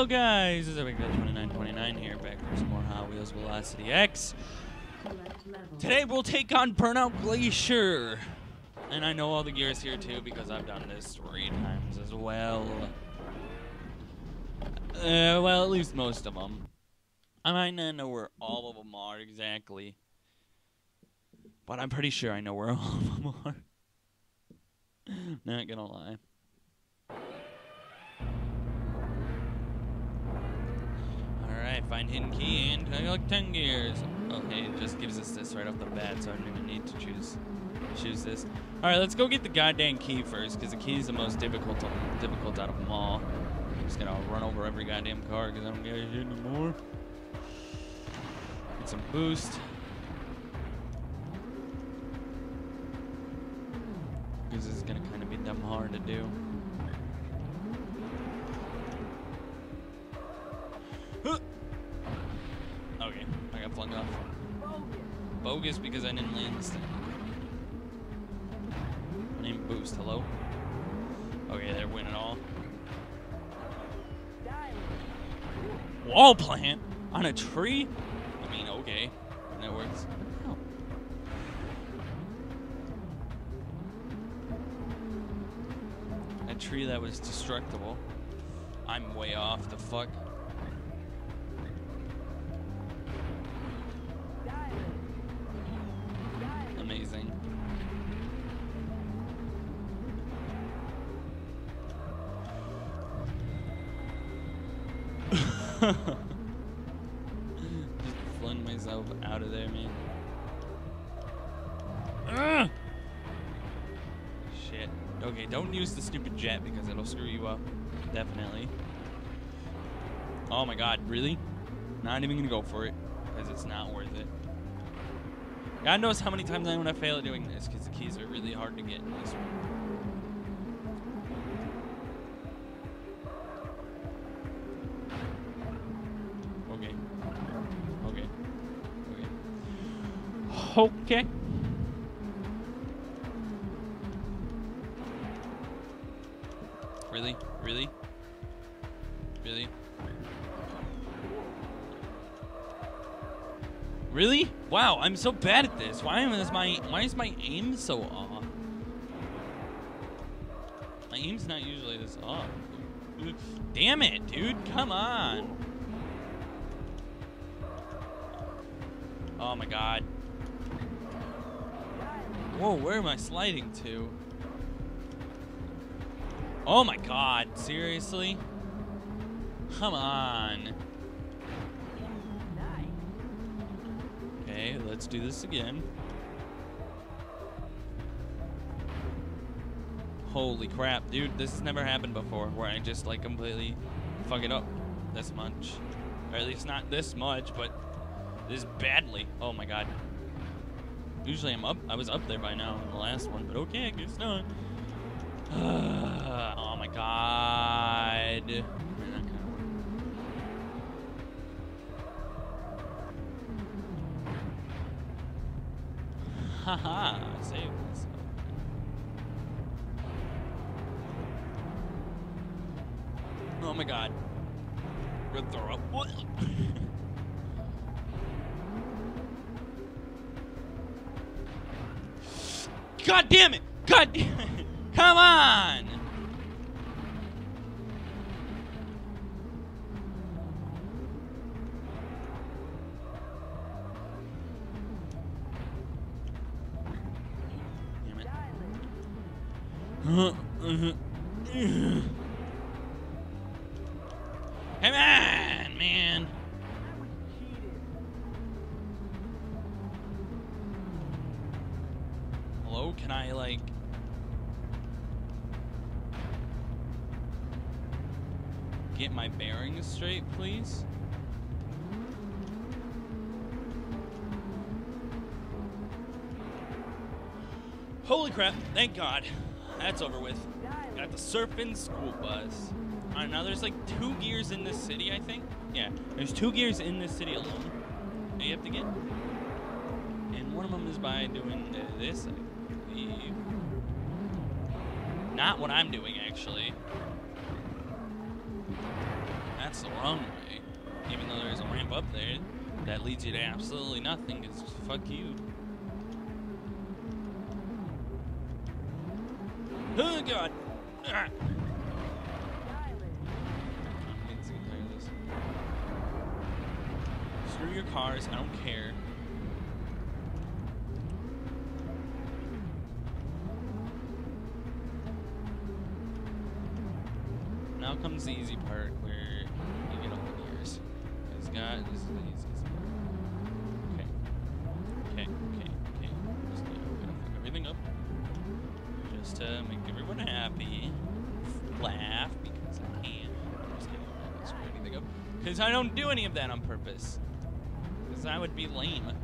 Hello guys, this is Epic 2929 here, back for some more Hot Wheels Velocity X. Today we'll take on Burnout Glacier. And I know all the gears here too because I've done this three times as well. Uh, well, at least most of them. I might not know where all of them are exactly. But I'm pretty sure I know where all of them are. not gonna lie. Alright, find hidden key and collect 10 gears. Okay, it just gives us this right off the bat, so I don't even need to choose choose this. Alright, let's go get the goddamn key first, because the key is the most difficult difficult out of them all. I'm just gonna run over every goddamn car, because I don't get a shit anymore. Get some boost. Because this is gonna kind of be dumb hard to do. Bogus because I didn't land this thing. Name boost, hello? Okay, they're winning all. Wall plant? On a tree? I mean, okay. That works. Oh. A tree that was destructible. I'm way off the fuck. Just flung myself out of there, man. Ugh! Shit. Okay, don't use the stupid jet because it'll screw you up. Definitely. Oh my god, really? Not even gonna go for it because it's not worth it. God knows how many times I'm gonna fail at doing this because the keys are really hard to get in this one. Okay. Really? Really? Really? Really? Wow, I'm so bad at this. Why is my why is my aim so off? My aim's not usually this off. Damn it, dude. Come on. Oh my god. Whoa, where am I sliding to? Oh my god, seriously? Come on. Okay, let's do this again. Holy crap, dude, this has never happened before where I just like completely fuck it up this much. Or at least not this much, but this badly. Oh my god. Usually I'm up I was up there by now in the last one, but okay, I guess not. oh my god. Haha, saved myself. Oh my god. We're throw up. God damn it! God damn it! Come on! Come on, man! Can I like get my bearings straight, please? Holy crap, thank God. That's over with. Got the surfing school bus. Alright, now there's like two gears in this city, I think. Yeah, there's two gears in this city alone that you have to get. And one of them is by doing this, Not what I'm doing, actually. That's the wrong way. Even though there's a ramp up there that leads you to absolutely nothing, because fuck you. Oh god! Ah. Screw your cars, I don't care. Comes the easy part where you get all the gears. This guy, this is the easiest part. Okay. Okay, okay, okay. Just gonna, gonna fuck everything up. Just to make everyone happy. Laugh because I can. I'm just kidding. I'm not screw anything up. Because I don't do any of that on purpose. Because I would be lame.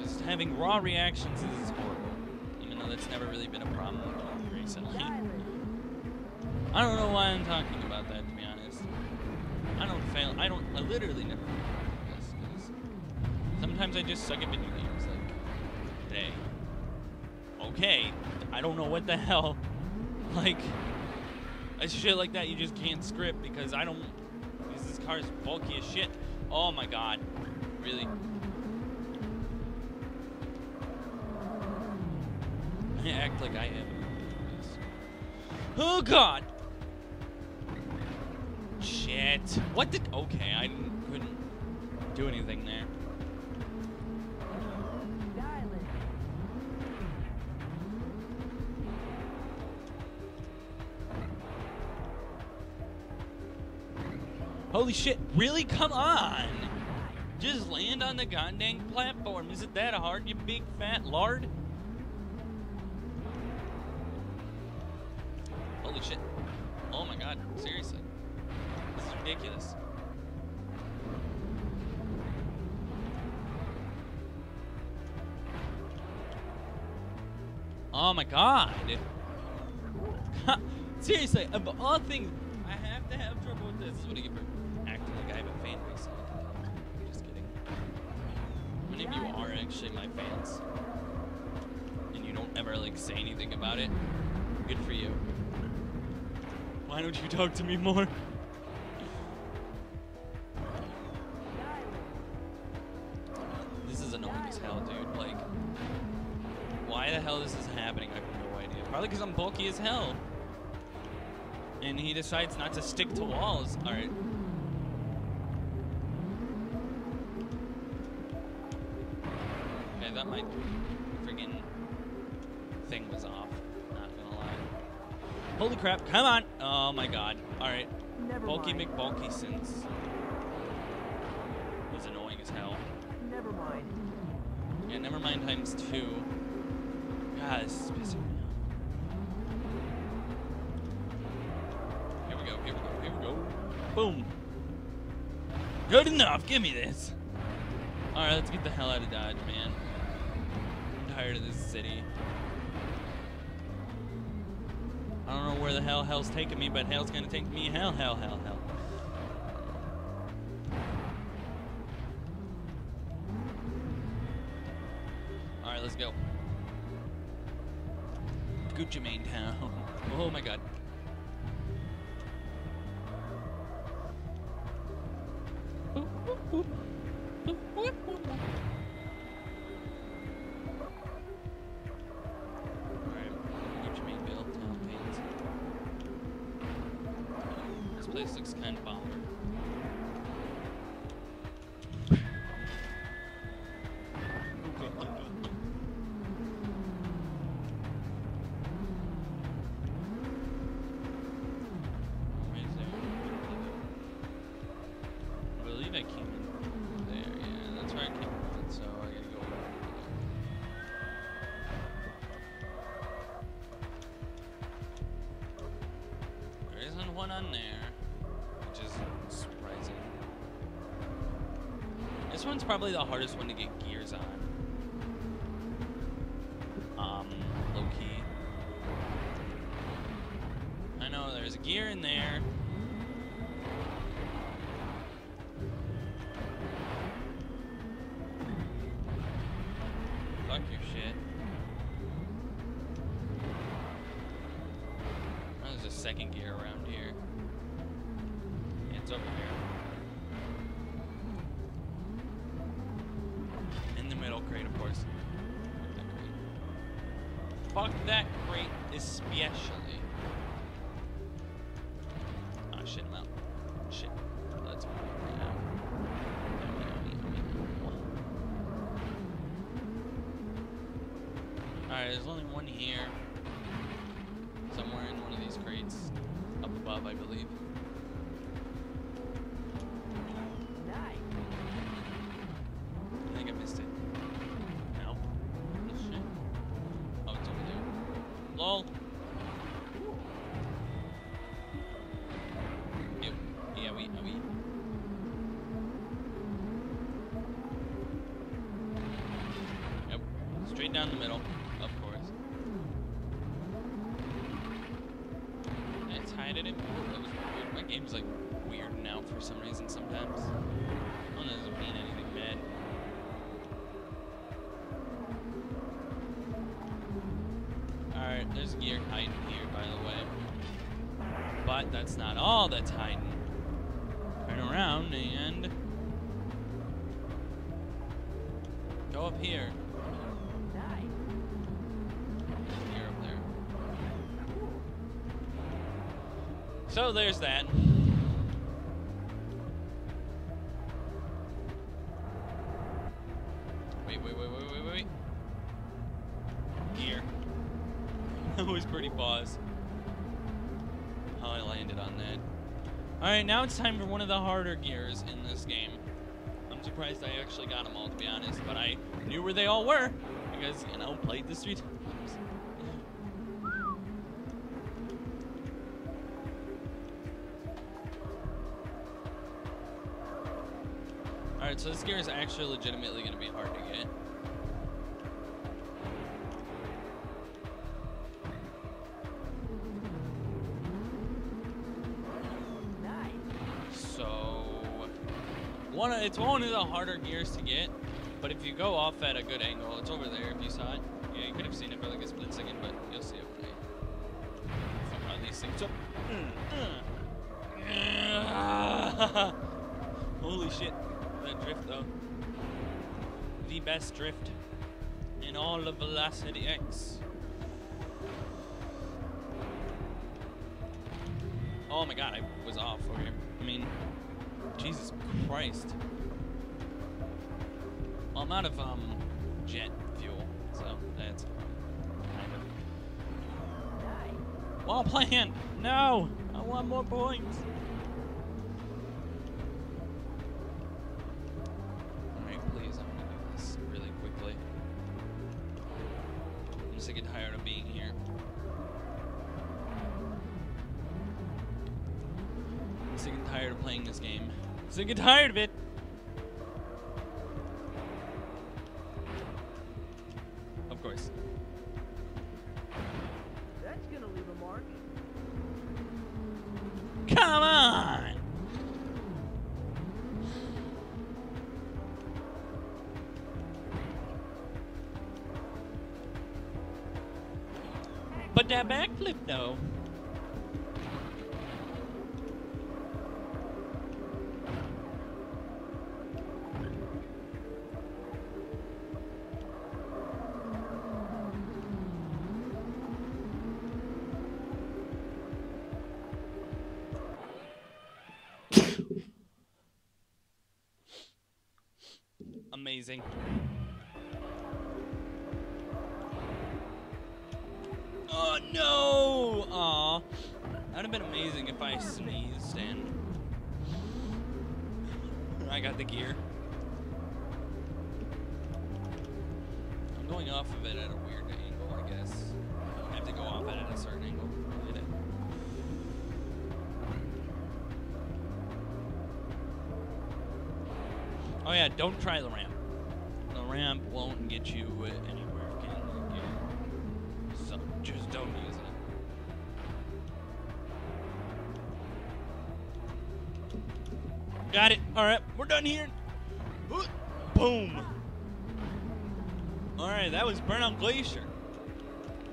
Just having raw reactions is horrible. Even though that's never really been a problem recently. I don't know why I'm talking about that, to be honest. I don't fail. I don't. I literally never fail this, 'cause sometimes I just suck at video games, like today. Okay, I don't know what the hell. Like, shit like that you just can't script because I don't. Because this car is bulky as shit. Oh my god. Really? I act like I am. Oh god! What did. Okay, I couldn't do anything there. Holy shit, really? Come on! Just land on the goddamn platform. Is it that hard, you big fat lard? Oh my god. seriously, of all things, I have to have trouble with this. This is what I get for acting like I have a fan base. Just kidding. Many of you are actually my fans. And you don't ever like say anything about it. Good for you. Why don't you talk to me more? This is annoying as hell, dude. Like, why the hell this is happening? I have no idea. Probably because I'm bulky as hell. And he decides not to stick to walls. Alright. Okay, I thought my friggin' thing was off. Not gonna lie. Holy crap, come on! Oh my god. Alright. Bulky mind. McBulkysons was annoying as hell. Never mind. Yeah, never mind times two. God, this is pissing me off. Here we go, here we go, here we go. Boom. Good enough, give me this. Alright, let's get the hell out of Dodge, man. I'm tired of this city. I don't know where the hell hell's taking me, but hell's gonna take me hell, hell, hell, hell. Alright, let's go. Gucci Town. Oh my god. This place looks kind of bomber. One on there, which is surprising. This one's probably the hardest one to get gears on. Um, low key. I know there's a gear in there. there's a second gear around here. It's over here. In the middle crate, of course. Fuck that crate especially. Up I believe. I think I missed it. No. Oh, shit. Oh, it's over there. LOL. Ew. Yeah, we, we. Yep. Straight down the middle, It. That was weird. My game's like weird now for some reason sometimes. I don't know, it mean anything bad. Alright, there's gear hiding here, by the way. But that's not all that's hiding. Turn around and go up here. Gear up there. So there's that. Wait, wait, wait, wait, wait, wait. Gear. that was pretty boss. How I landed on that. Alright, now it's time for one of the harder gears in this game. I'm surprised I actually got them all, to be honest, but I knew where they all were because, you know, played this times. Alright, so this gear is actually legitimately going to be hard to get. So, one it's one of the harder gears to get, but if you go off at a good angle, it's over there if you saw it. Yeah, you could have seen it for like a split second, but you'll see it when I on these things up. Mm, mm. Holy shit, drift though. The best drift in all of Velocity X. Oh my god, I was off over here. I mean, Jesus Christ. Well, I'm out of um, jet fuel, so that's kind of. Wall plant! No! I want more points! Sick and tired of it! Amazing. Oh no! Aw. That'd have been amazing if I sneezed and I got the gear. I'm going off of it at a weird angle, I guess. I have to go off it at a certain angle. Oh yeah, don't try the ramp. Ramp won't get you anywhere the game. So just don't use it. Got it. All right, we're done here. Boom. All right, that was Burnout Glacier.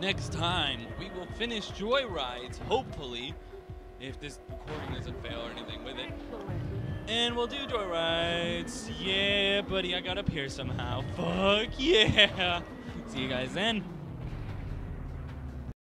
Next time, we will finish Joyrides, hopefully, if this recording doesn't fail or anything with it. And we'll do joyrides. Yeah, buddy, I got up here somehow. Fuck yeah. See you guys then.